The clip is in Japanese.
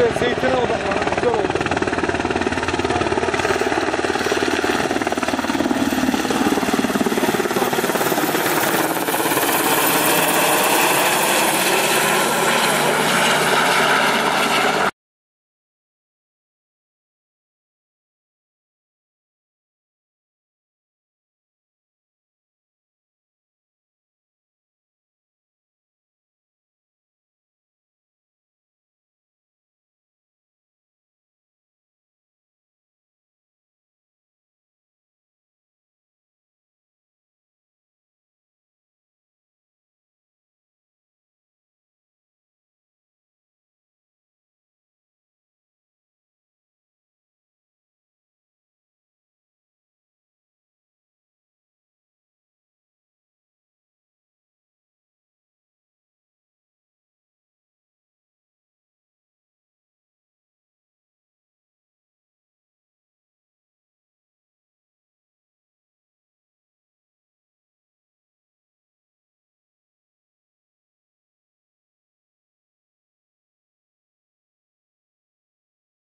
zeytine odaklanın. Güzel oldu.